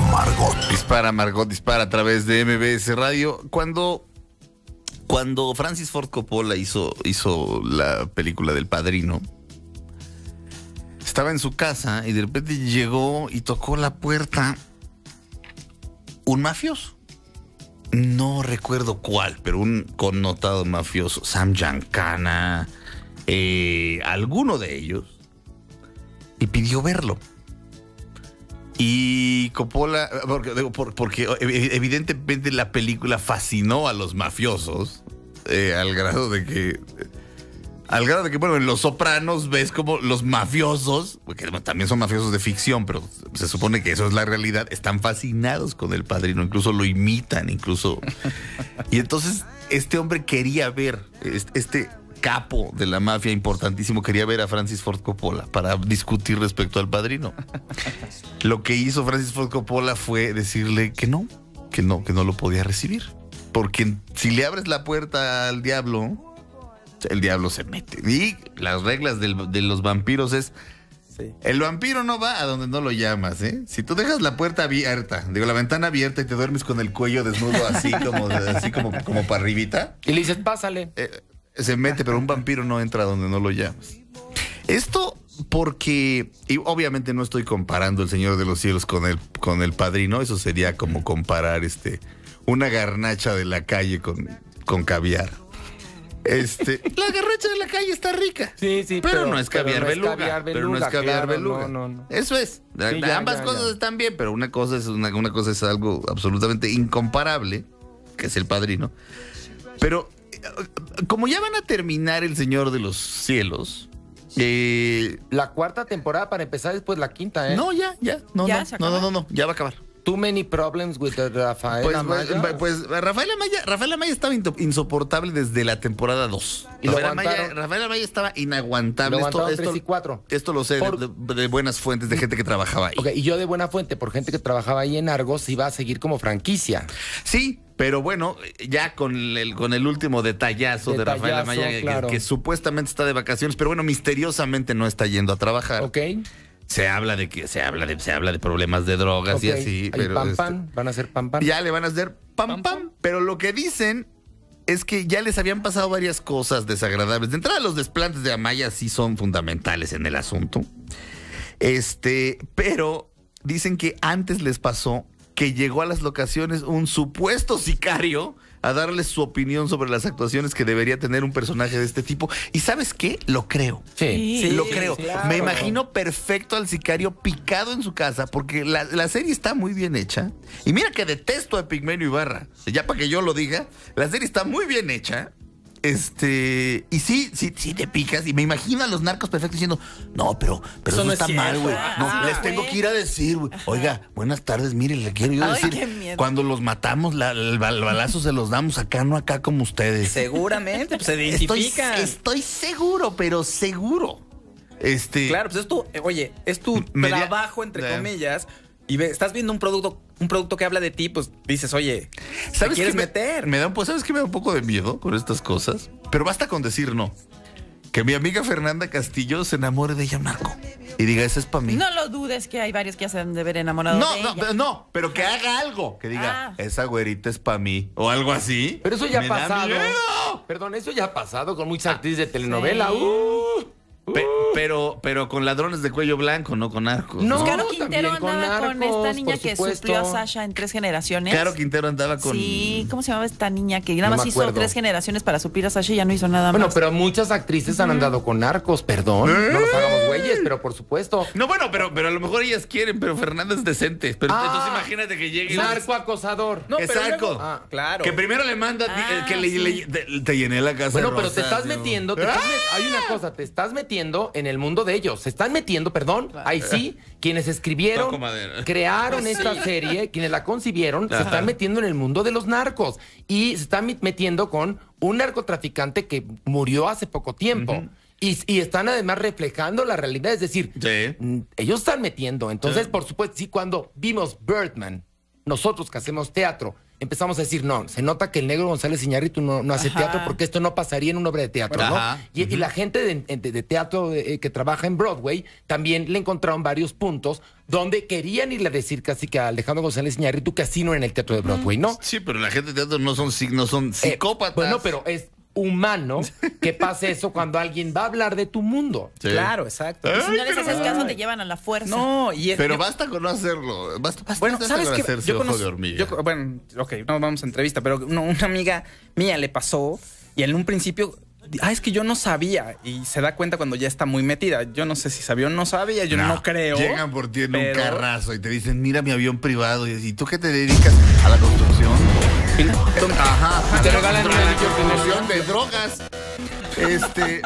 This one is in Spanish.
Margot. Dispara, Margot, dispara a través de MBS Radio. Cuando, cuando Francis Ford Coppola hizo, hizo la película del padrino, estaba en su casa y de repente llegó y tocó la puerta un mafioso. No recuerdo cuál, pero un connotado mafioso, Sam Giancana, eh, alguno de ellos, y pidió verlo. Y Coppola, porque, evidentemente la película fascinó a los mafiosos, eh, al grado de que, al grado de que, bueno, en Los Sopranos ves como los mafiosos, bueno, también son mafiosos de ficción, pero se supone que eso es la realidad, están fascinados con el padrino, incluso lo imitan, incluso. Y entonces este hombre quería ver, este, este capo de la mafia importantísimo, quería ver a Francis Ford Coppola para discutir respecto al padrino. Lo que hizo Francis Ford Coppola fue decirle que no, que no, que no lo podía recibir. Porque si le abres la puerta al diablo, el diablo se mete. Y las reglas del- de los vampiros es, el vampiro no va a donde no lo llamas, ¿eh? Si tú dejas la puerta abierta, digo, la ventana abierta y te duermes con el cuello desnudo así como, así como, como para arribita, Y le dices, pásale. eh, se mete, pero un vampiro no entra donde no lo llamas. Esto porque, y obviamente no estoy comparando el Señor de los Cielos con el, con el Padrino, eso sería como comparar este, una garnacha de la calle con, con caviar. Este, la garnacha de la calle está rica. Sí, sí, pero, pero- no es pero caviar no es beluga. caviar Pero no es caviar claro, beluga. no, no, no. Eso es. Sí, ya, Ambas ya, cosas ya. están bien, pero una cosa es una, una cosa es algo absolutamente incomparable, que es el padrino. Pero como ya van a terminar El Señor de los Cielos, eh, La cuarta temporada para empezar después la quinta, ¿eh? no, ya, ya, no, ¿Ya no, no, no, no, ya va a acabar. Too many problems with Rafael Pues, Amaya. pues, pues, Rafael Amaya, Rafael Amaya estaba insoportable desde la temporada 2. Y Rafael Amaya, aguantaron. Rafael Amaya estaba inaguantable. Lo Esto, esto- y cuatro. esto lo sé de- Por- de, de buenas fuentes de gente que trabajaba ahí. Ok, y yo de buena fuente, por gente que trabajaba ahí en Argos, iba a seguir como franquicia. Sí, pero bueno, ya con el, con el último detallazo, de Rafael Amaya, que- que, supuestamente está de vacaciones, pero bueno, misteriosamente no está yendo a trabajar. ¿Ok? Se habla de que se habla de se habla de problemas de drogas y así, pero este, van a ser pam, pam. ya le van a hacer pam pam, pero lo que dicen es que ya les habían pasado varias cosas desagradables. De entrada, los desplantes de Amaya sí son fundamentales en el asunto. Este, pero dicen que antes les pasó que llegó a las locaciones un supuesto sicario a darles su opinión sobre las actuaciones que debería tener un personaje de este tipo. ¿Y sabes qué? Lo creo. Sí. Sí. Lo creo. claro. Me imagino perfecto al sicario picado en su casa porque la, la serie está muy bien hecha. Y mira que detesto a Pigmenio Ibarra. Ya para que yo lo diga, la serie está muy bien hecha. Este, y sí, sí, sí te picas. Y me imagino a los narcos perfectos diciendo, no, pero, pero Eso eso, no es está mal, güey. No, Ah, les tengo que ir a decir, güey. Oiga, buenas tardes, mire, le quiero yo Ay, decir. qué miedo. Cuando los matamos, la- el, bal- balazo se los damos acá, no acá como ustedes. Seguramente, pues se identifican. estoy seguro, pero seguro. Este. Claro, pues es tu, oye, es tu Media- trabajo, entre comillas, y ve- estás viendo un producto, un producto que habla de ti, pues dices, oye, ¿te ¿Sabes quieres qué me- meter? Me da, un po- ¿Sabes qué me da un poco de miedo con estas cosas? Pero basta con decir no. Que mi amiga Fernanda Castillo se enamore de ella un narco. Y diga, ese es para mí. No lo dudes que hay varios que ya se han de ver enamorados no, de no, ella. no, pero que haga algo. Que diga, Ah. esa güerita es para mí. O algo así. Pero eso ya ha pasado. Perdón, eso ya ha pasado con muchas actrices de telenovela. Sí. Uh. Pe- pero, pero con ladrones de cuello blanco, no con narcos. No. Pues Caro Quintero con andaba con, esta niña que suplió a Sasha en tres generaciones. Caro Quintero andaba con. Sí, ¿cómo se llamaba esta niña que nada No más hizo acuerdo. tres generaciones para suplir a Sasha y ya no hizo nada Bueno, más? pero muchas actrices han andado con narcos, perdón. ¿Eh? No nos hagamos güeyes, pero por supuesto. No, bueno, pero, pero a lo mejor ellas quieren, pero Fernanda es decente. Pero Ah. entonces imagínate que llegue. Narco acosador. No, pero Exacto. luego- ah, claro. Que primero le manda Ah, que le, sí. le- te, te llené la casa. Bueno, de pero te estás metiendo, te estás ¡Ah! met- hay una cosa, te estás metiendo en el mundo de ellos. Se están metiendo, perdón, ahí sí, quienes escribieron, crearon Pues esta serie, quienes la concibieron, se están metiendo en el mundo de los narcos y se están metiendo con un narcotraficante que murió hace poco tiempo. Y, y están además reflejando la realidad, es decir, Sí. mm, ellos están metiendo. Entonces, Sí. por supuesto, sí, cuando vimos Birdman, nosotros que hacemos teatro, empezamos a decir, no, se nota que el negro González Iñárritu no, no hace Ajá. teatro porque esto no pasaría en una obra de teatro, ¿no? Y, y la gente de, de- de teatro eh, que trabaja en Broadway también le encontraron varios puntos donde querían irle a decir casi que a Alejandro González Iñárritu que así no era en el teatro de Broadway, ¿no? Sí, pero la gente de teatro no son signos, son Eh, psicópatas. bueno, pero es humano que pase eso cuando alguien va a hablar de tu mundo. Sí. Claro, exacto. ¿Eh? Si no les haces Ay. caso, te llevan a la fuerza. No, y es, Pero yo- basta con no hacerlo. Basta, basta, Bueno, basta ¿sabes con qué? hacerse Yo ojo conozco, de hormiga. yo- bueno, ok, no vamos a entrevista, pero no, una amiga mía le pasó y en un principio, ah, es que yo no sabía y se da cuenta cuando ya está muy metida. Yo no sé si sabía o no sabía, yo no, creo. Llegan por ti en un carrazo y te dicen, mira mi avión privado. Y, ¿y tú qué te dedicas? A la construcción. Ajá. Te regalan un construcción- anillo construcción de drogas. Este.